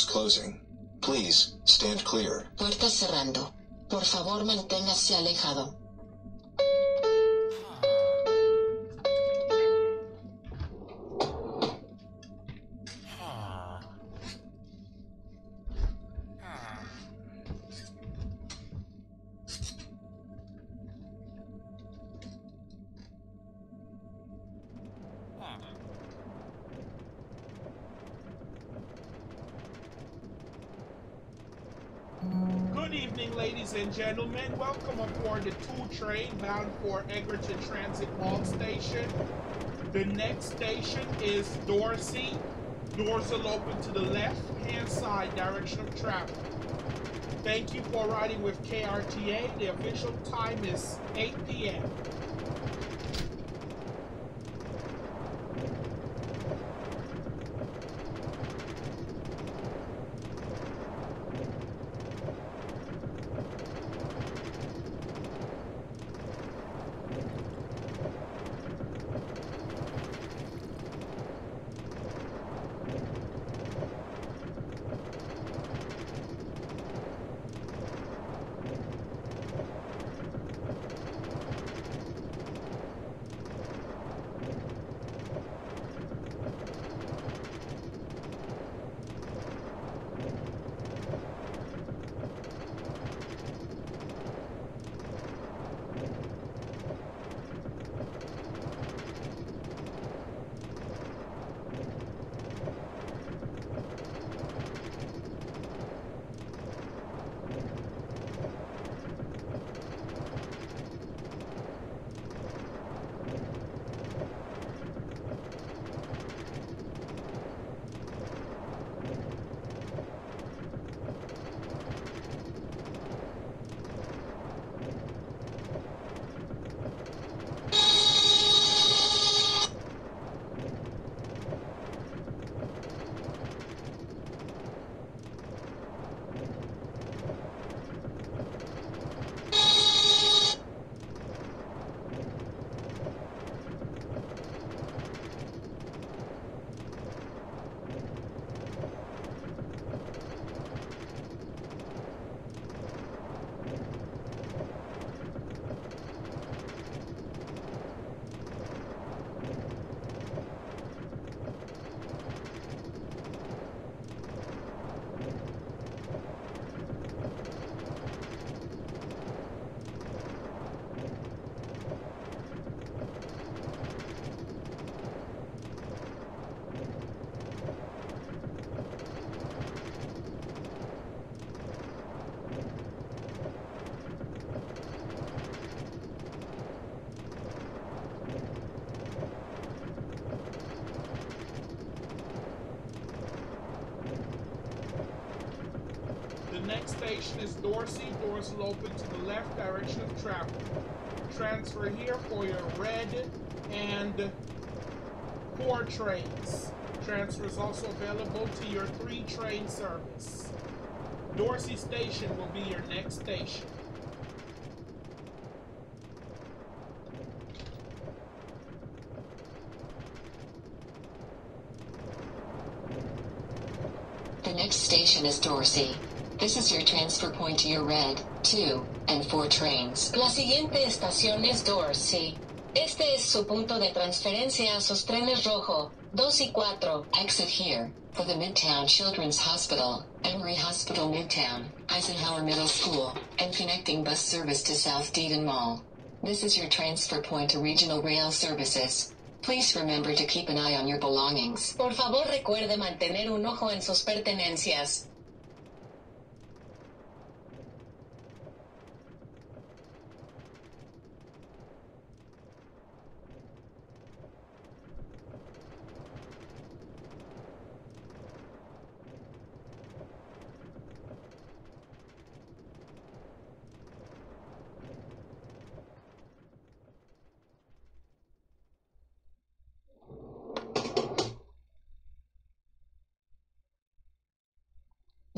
Doors closing. Please, stand clear. Puertas cerrando. Por favor, manténgase alejado. Train bound for Edgerton Transit Mall Station. The next station is Dorsey. Doors will open to the left hand side direction of travel. Thank you for riding with KRTA. The official time is 8 p.m. station is Dorsey. Doors will open to the left direction of travel. Transfer here for your red and four trains. Transfer is also available to your three train service. Dorsey Station will be your next station. The next station is Dorsey. This is your transfer point to your red, 2, and 4 trains. La siguiente estación es Dorsey. Este es su punto de transferencia a sus trenes rojo, 2 y 4. Exit here for the Midtown Children's Hospital, Emory Hospital Midtown, Eisenhower Middle School, and connecting bus service to South Deaton Mall. This is your transfer point to regional rail services. Please remember to keep an eye on your belongings. Por favor, recuerde mantener un ojo en sus pertenencias.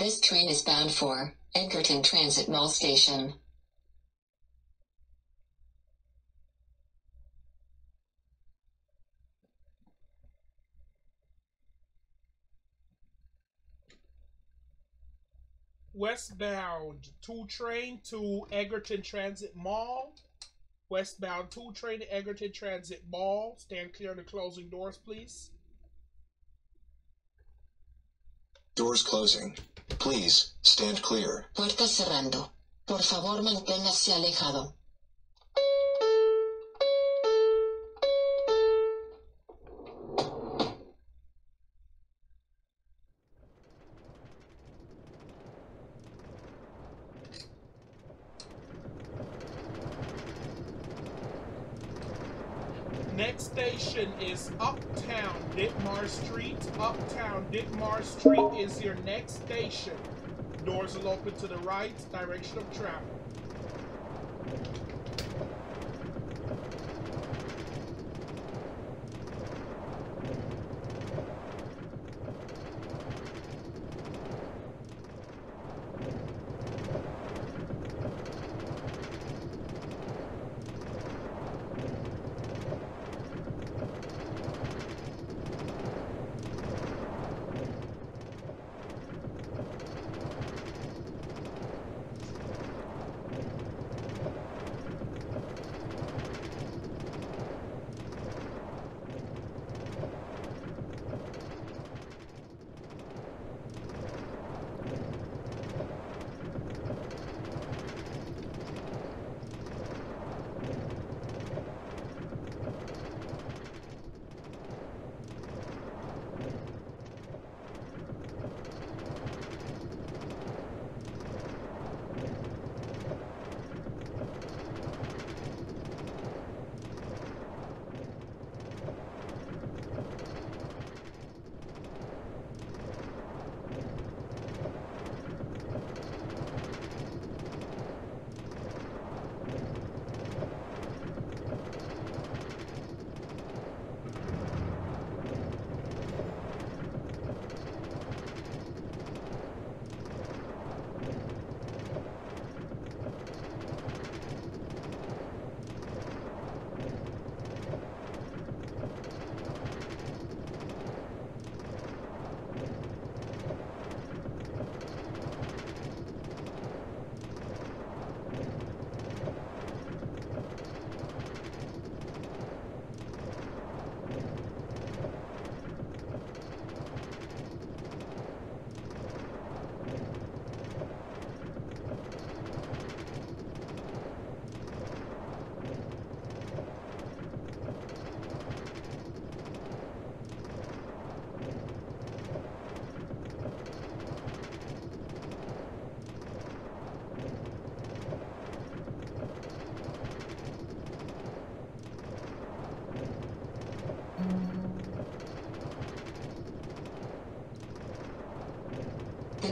This train is bound for Edgerton Transit Mall Station. Westbound 2 train to Edgerton Transit Mall. Westbound 2 train to Edgerton Transit Mall. Stand clear of the closing doors, please. Doors closing. Please stand clear. Puerta cerrando. Por favor, manténgase alejado. Next station is Uptown Ditmar Street. Uptown Ditmar Street is your next station. Doors will open to the right, direction of travel.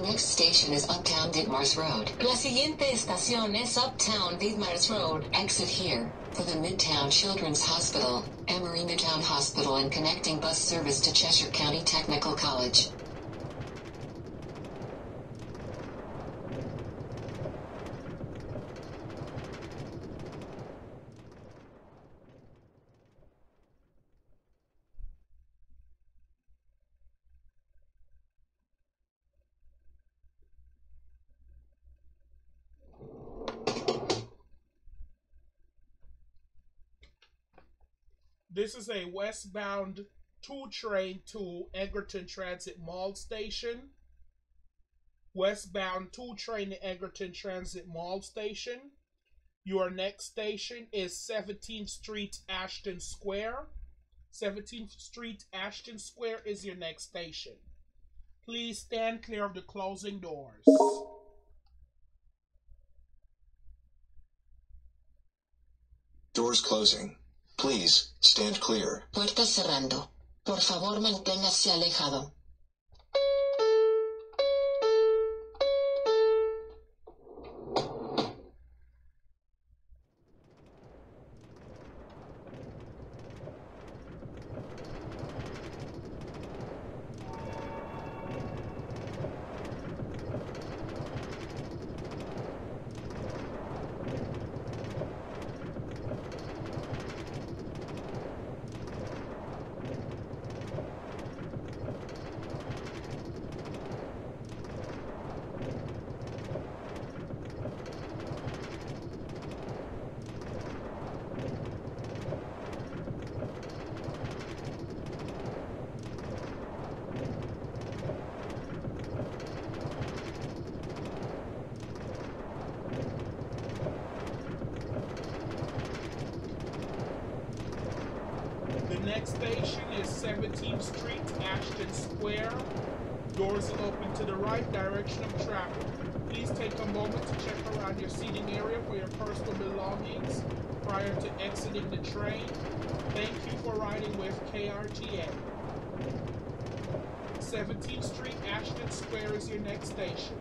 Next station is Uptown Ditmars Road. La siguiente estación es Uptown Ditmars Road. Exit here for the Midtown Children's Hospital, Emory Midtown Hospital and connecting bus service to Cheshire County Technical College. This is a westbound 2 train to Edgerton Transit Mall Station. Westbound 2 train to Edgerton Transit Mall Station. Your next station is 17th Street, Ashton Square. 17th Street, Ashton Square is your next station. Please stand clear of the closing doors. Doors closing. Please stand clear. Puerta cerrando. Por favor, manténgase alejado. Ashton Square. Doors will open to the right direction of travel. Please take a moment to check around your seating area for your personal belongings prior to exiting the train. Thank you for riding with KRTA. 17th Street, Ashton Square is your next station.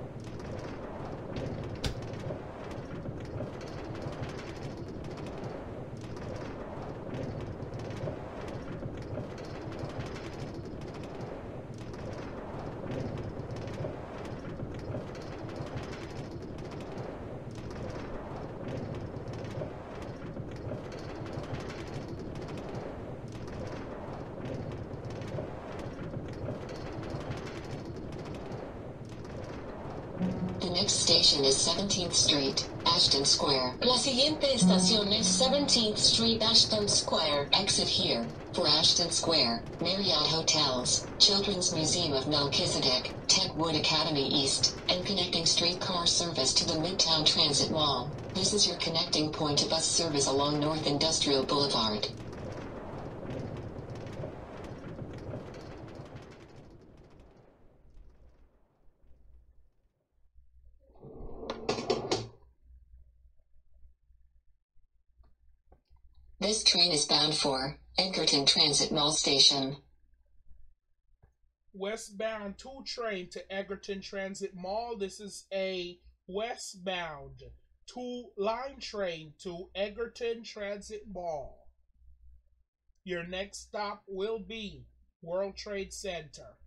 The next station is 17th Street, Ashton Square. La siguiente estación es 17th Street, Ashton Square. Exit here. For Ashton Square, Marriott Hotels, Children's Museum of Melchizedek, Techwood Academy East, and connecting streetcar service to the Midtown Transit Mall. This is your connecting point to bus service along North Industrial Boulevard. This train is bound for Edgerton Transit Mall Station. westbound 2 train to Edgerton Transit Mall. This is a westbound 2 line train to Edgerton Transit Mall. Your next stop will be World Trade Center.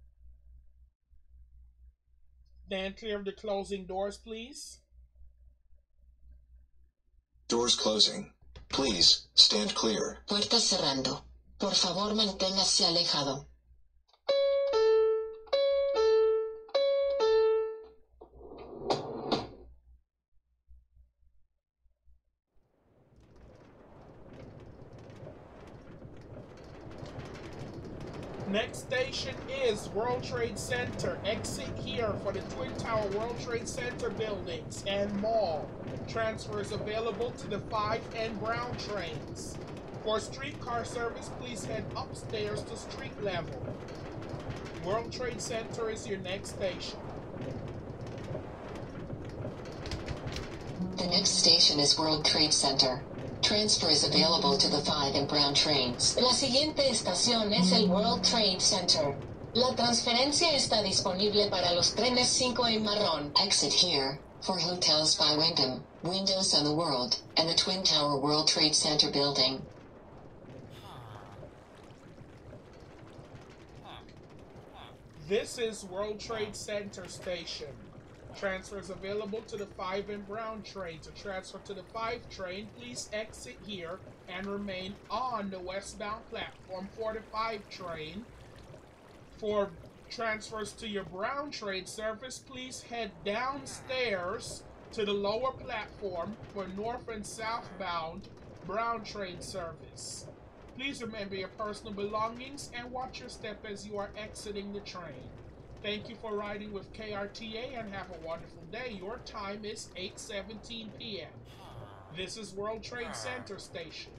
Stand clear of the closing doors, please. Doors closing. Please stand clear. Puertas cerrando. Por favor, manténgase alejado. World Trade Center. Exit here for the Twin Tower World Trade Center buildings and mall. Transfers available to the 5 and Brown trains. For streetcar service, please head upstairs to street level. World Trade Center is your next station. The next station is World Trade Center. Transfer is available to the 5 and Brown trains. La siguiente estación es el World Trade Center. La transferencia está disponible para los trenes 5 y marrón. Exit here for Hotels by Wyndham, Windows on the World, and the Twin Tower World Trade Center building. This is World Trade Center Station. Transfers available to the 5 and Brown train. To transfer to the 5 train, please exit here and remain on the westbound platform for the 5 train. For transfers to your Brown train service, please head downstairs to the lower platform for north and southbound Brown train service. Please remember your personal belongings and watch your step as you are exiting the train. Thank you for riding with KRTA and have a wonderful day. Your time is 8:17 p.m. This is World Trade Center Station.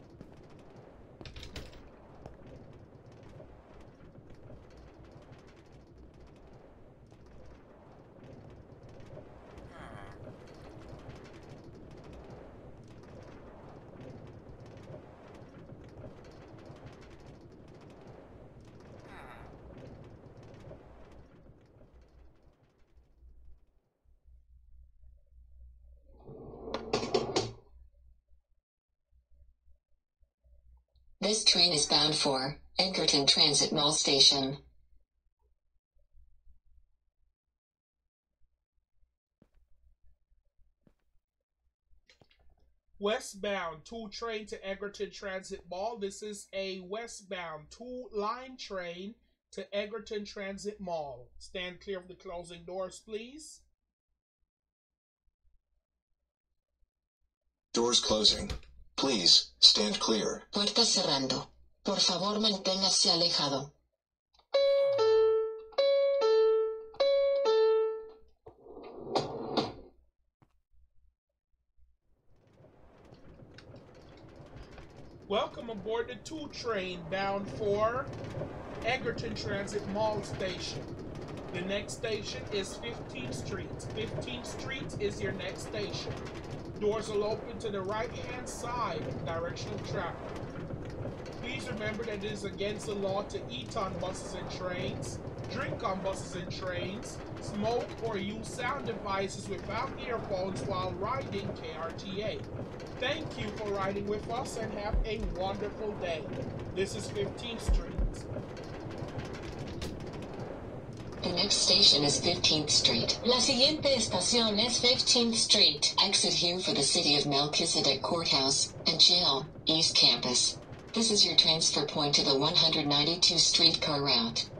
This train is bound for Edgerton Transit Mall Station. Westbound 2 train to Edgerton Transit Mall. This is a westbound 2 line train to Edgerton Transit Mall. Stand clear of the closing doors, please. Doors closing. Please stand clear. Puerta cerrando. Por favor, manténgase alejado. Welcome aboard the 2 train bound for Edgerton Transit Mall Station. The next station is 15th Street. 15th Street is your next station. Doors will open to the right hand side, direction of travel. Please remember that it is against the law to eat on buses and trains, drink on buses and trains, smoke or use sound devices without earphones while riding KRTA. Thank you for riding with us and have a wonderful day. This is 15th Street. The next station is 15th Street. La siguiente estación es 15th Street. Exit here for the City of Melchizedek Courthouse and Jail, East Campus. This is your transfer point to the 192 streetcar route.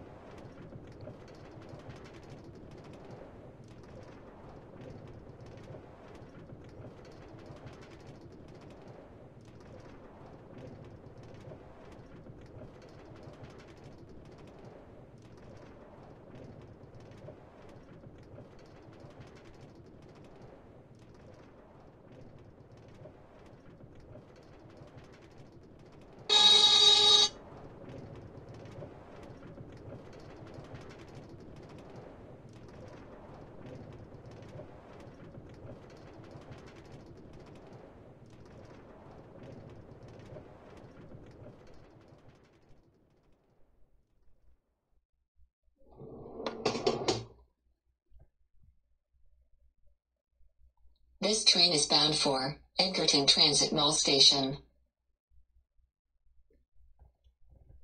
This train is bound for Edgerton Transit Mall Station.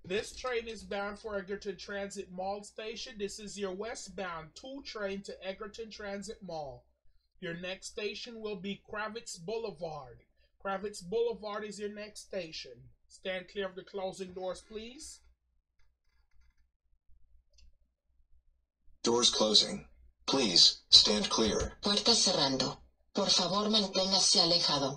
This train is bound for Edgerton Transit Mall Station. This is your westbound 2 train to Edgerton Transit Mall. Your next station will be Kravitz Boulevard. Kravitz Boulevard is your next station. Stand clear of the closing doors, please. Doors closing. Please stand clear. Puerta cerrando. Por favor, manténgase alejado.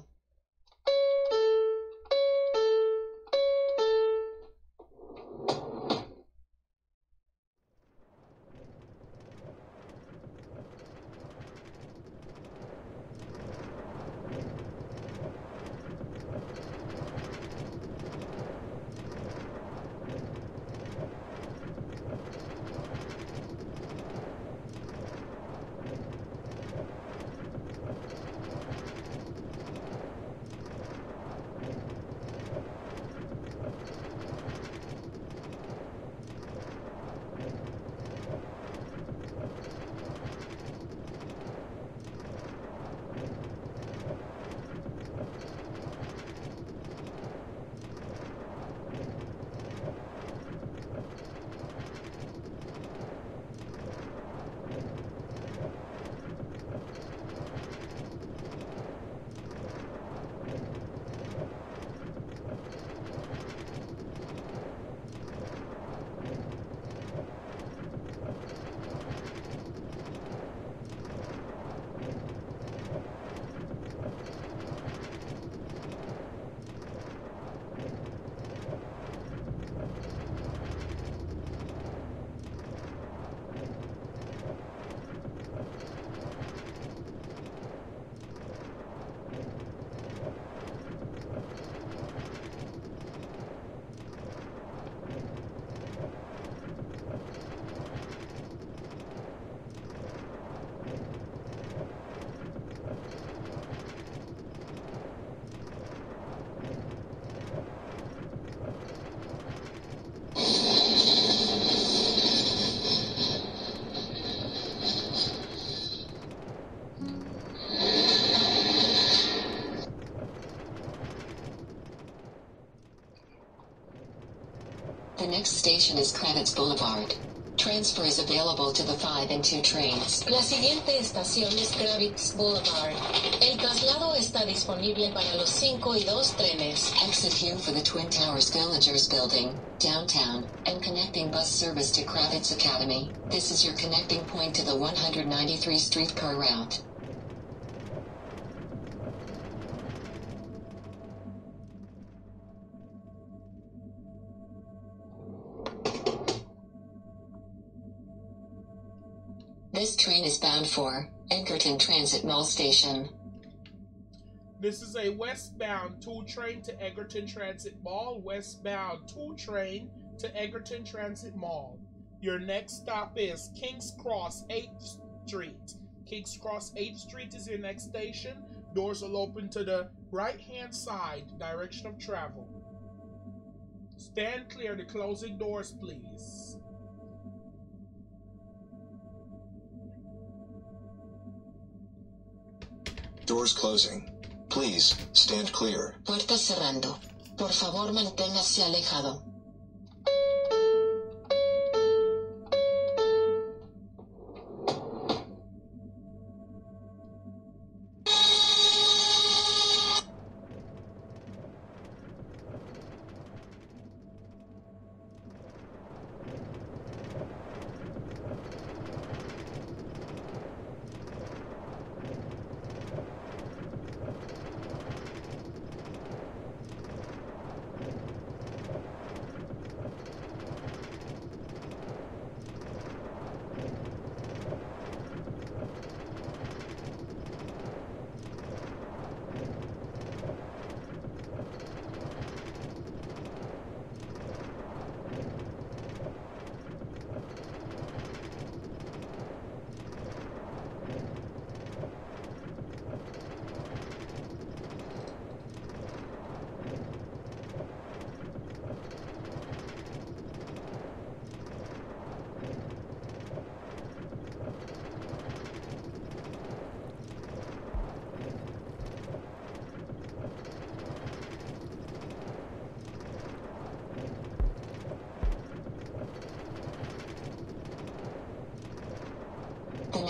Next station is Kravitz Boulevard. Transfer is available to the 5 and 2 trains. La siguiente estación es Kravitz Boulevard. El traslado está disponible para los 5 y 2 trenes. Exit here for the Twin Towers Villagers Building, downtown, and connecting bus service to Kravitz Academy. This is your connecting point to the 193 streetcar route. This train is bound for Edgerton Transit Mall Station. This is a westbound 2 train to Edgerton Transit Mall, westbound 2 train to Edgerton Transit Mall. Your next stop is King's Cross 8th Street. King's Cross 8th Street is your next station. Doors will open to the right hand side, direction of travel. Stand clear the closing doors, please. Doors closing. Please, stand clear. Puerta cerrando. Por favor, manténgase alejado.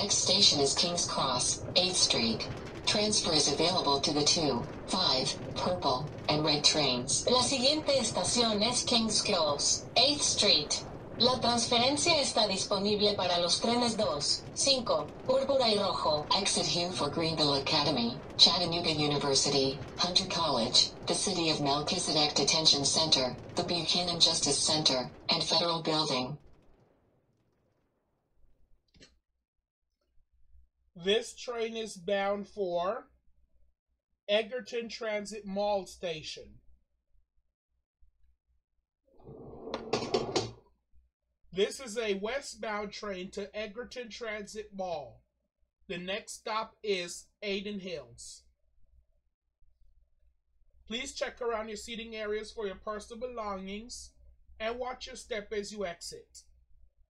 Next station is King's Cross, 8th Street. Transfer is available to the 2, 5, purple, and red trains. La siguiente estación es King's Cross, 8th Street. La transferencia está disponible para los trenes 2, 5, púrpura y rojo. Exit here for Greenville Academy, Chattanooga University, Hunter College, the City of Melchizedek Detention Center, the Buchanan Justice Center, and Federal Building. This train is bound for Edgerton Transit Mall Station. This is a westbound train to Edgerton Transit Mall. The next stop is Aiden Hills. Please check around your seating areas for your personal belongings and watch your step as you exit.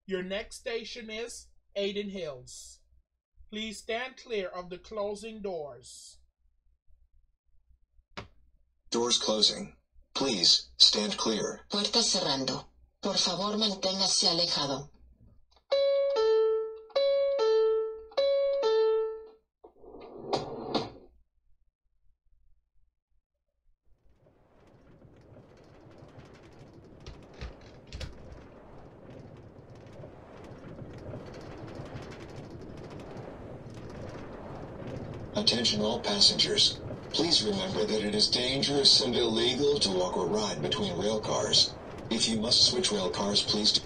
Your next station is Aiden Hills. Please stand clear of the closing doors. Doors closing. Please, stand clear. Puerta cerrando. Por favor, manténgase alejado. Attention all passengers. Please remember that it is dangerous and illegal to walk or ride between rail cars. If you must switch rail cars, please do.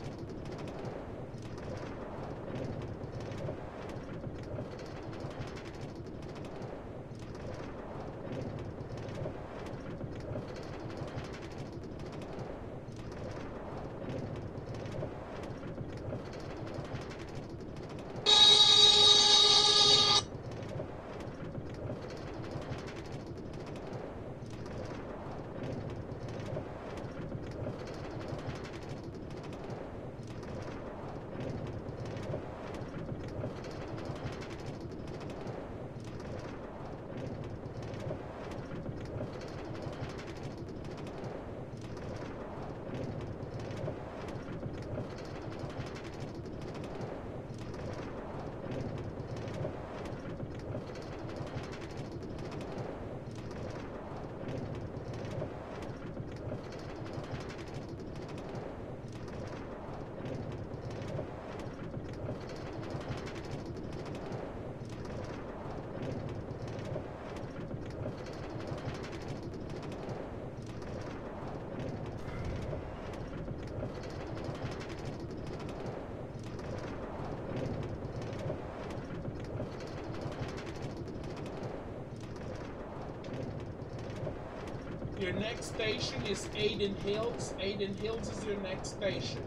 Your next station is Aiden Hills. Aiden Hills is your next station.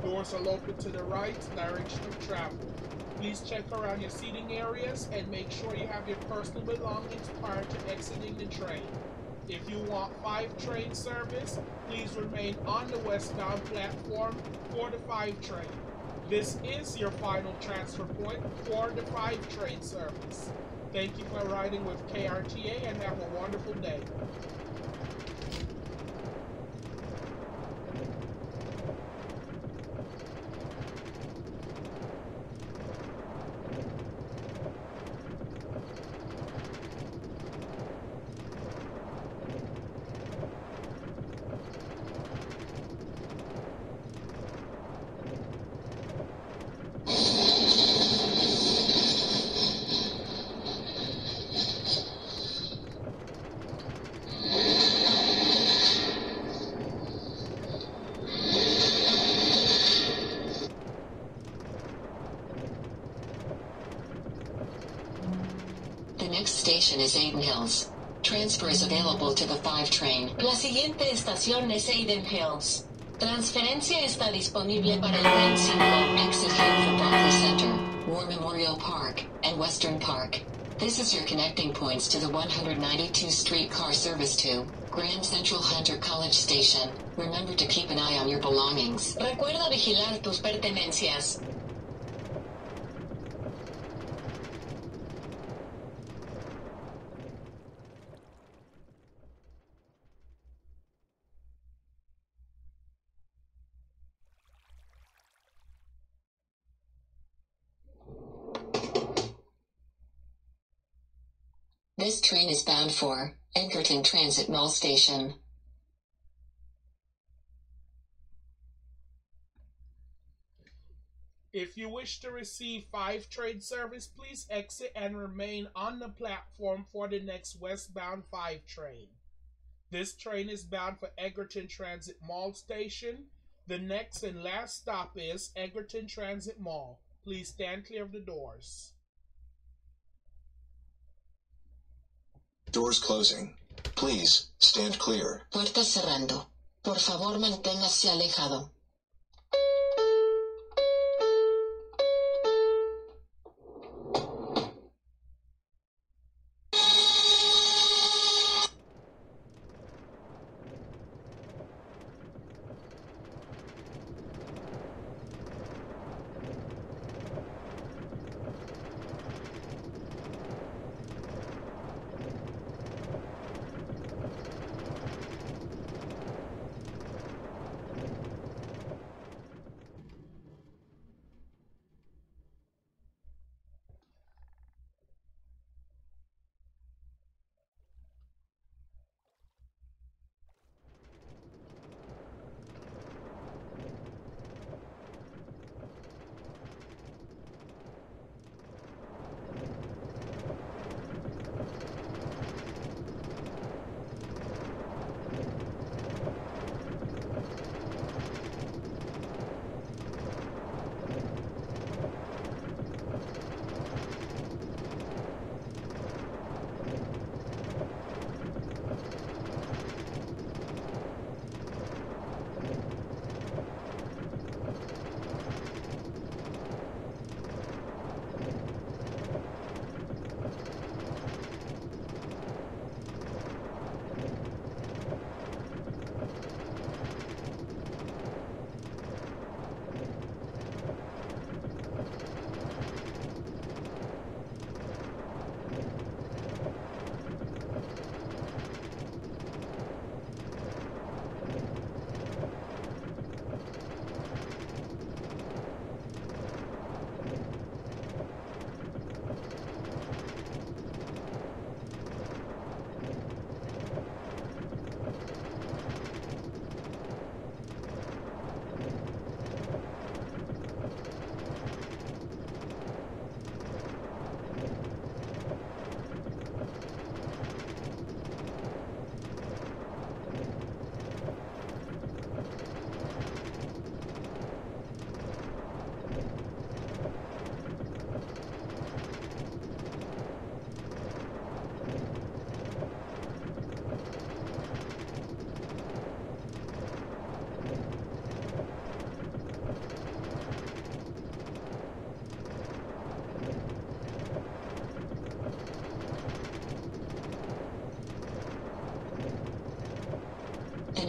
Doors are open to the right, direction of travel. Please check around your seating areas and make sure you have your personal belongings prior to exiting the train. If you want 5 train service, please remain on the westbound platform for the 5 train. This is your final transfer point for the 5 train service. Thank you for riding with KRTA and have a wonderful day. The next station is Aiden Hills. Transfer is available to the 5 train. La siguiente estación es Aiden Hills. Transferencia está disponible para el tren 5. Exit here for Barclay Center, War Memorial Park, and Western Park. This is your connecting points to the 192 streetcar service to Grand Central Hunter College Station. Remember to keep an eye on your belongings. Recuerda vigilar tus pertenencias. This train is bound for Edgerton Transit Mall Station. If you wish to receive 5 train service, please exit and remain on the platform for the next westbound 5 train. This train is bound for Edgerton Transit Mall Station. The next and last stop is Edgerton Transit Mall. Please stand clear of the doors. Doors closing. Please stand clear. Puertas cerrando. Por favor, manténgase alejado.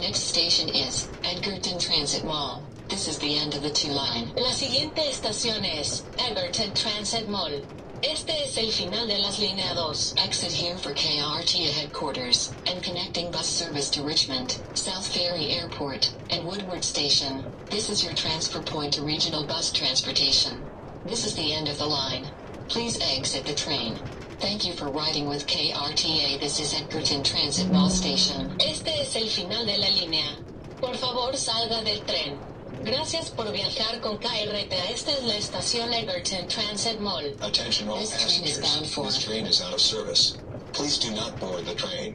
Next station is Edgerton Transit Mall. This is the end of the two line. La siguiente estación es Edgerton Transit Mall. Este es el final de las línea 2. Exit here for KRTA headquarters and connecting bus service to Richmond, South Ferry Airport, and Woodward Station. This is your transfer point to regional bus transportation. This is the end of the line. Please exit the train. Thank you for riding with KRTA. This is Edgerton Transit Mall Station. Este es el final de la línea. Por favor, salga del tren. Gracias por viajar con KRT. Esta es la estación Egerton Transit Mall. Attention all This train is passengers. This train is out of service. Please do not board the train.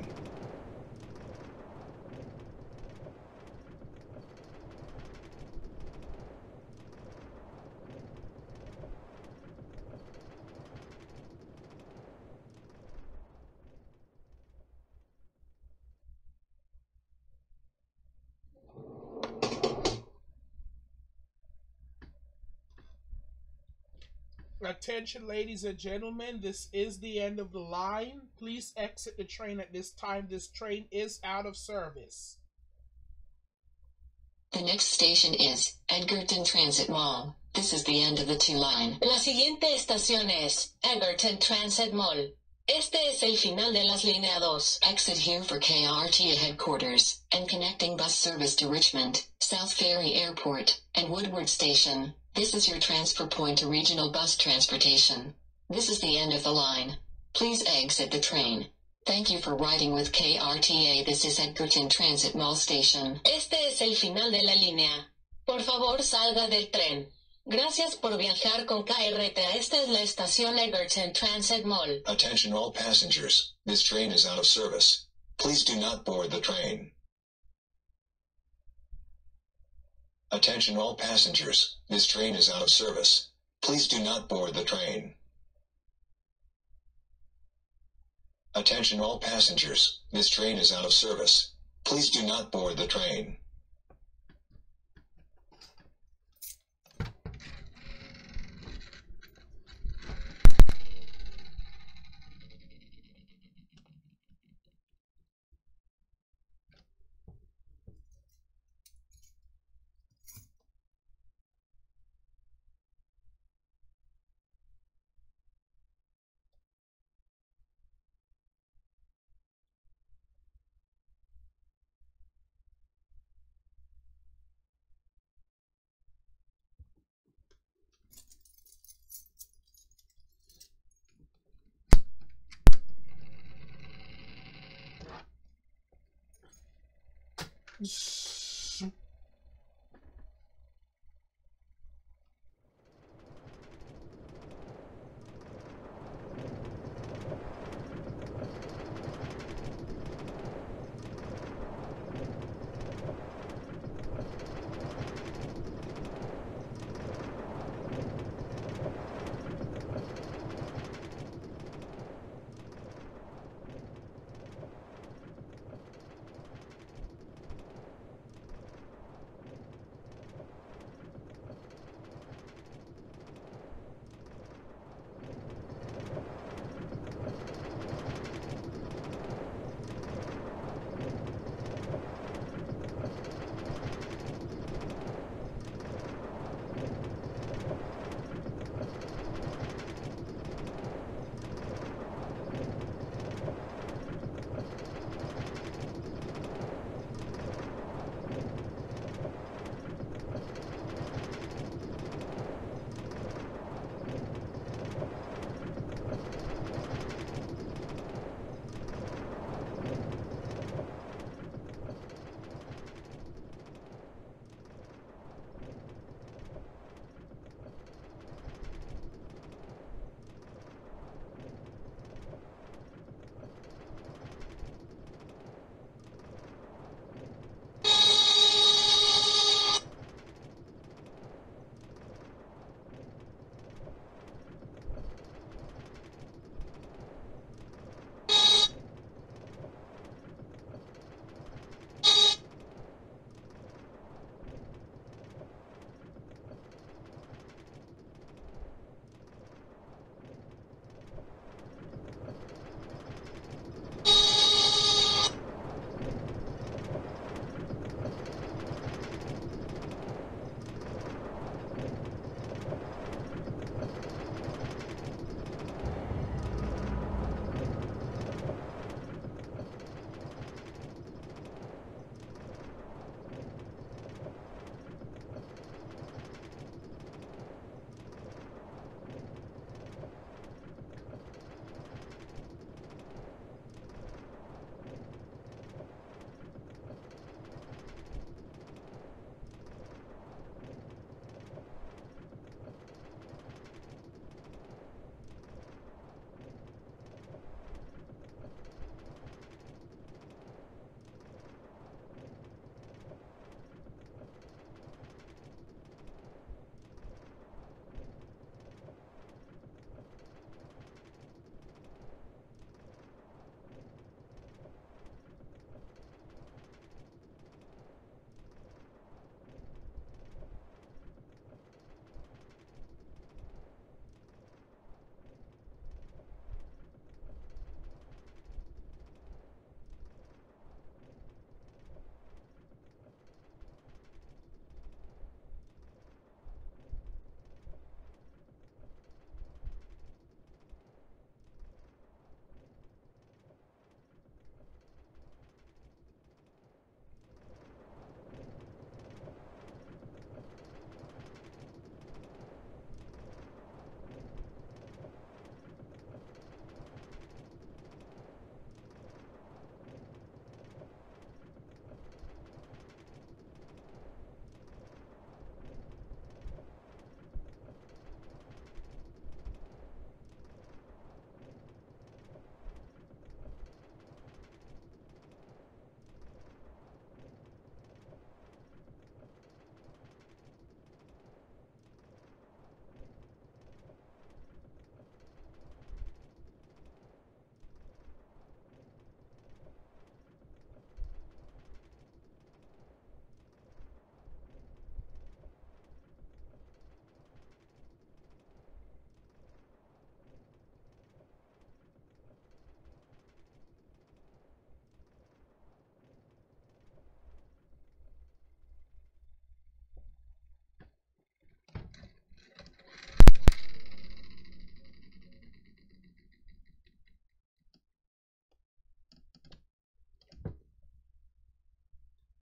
Attention, ladies and gentlemen, this is the end of the line. Please exit the train at this time. This train is out of service. The next station is Edgerton Transit Mall. This is the end of the two line. La siguiente estación es Edgerton Transit Mall. Este es el final de las línea 2. Exit here for KRTA headquarters and connecting bus service to Richmond, South Ferry Airport, and Woodward Station. This is your transfer point to regional bus transportation. This is the end of the line. Please exit the train. Thank you for riding with KRTA. This is Edgerton Transit Mall Station. Este es el final de la línea. Por favor, salga del tren. Gracias por viajar con KRTA. Esta es la estación Edgerton Transit Mall. Attention all passengers. This train is out of service. Please do not board the train. Attention all passengers. This train is out of service. Please do not board the train. Attention all passengers. This train is out of service. Please do not board the train. Yeah.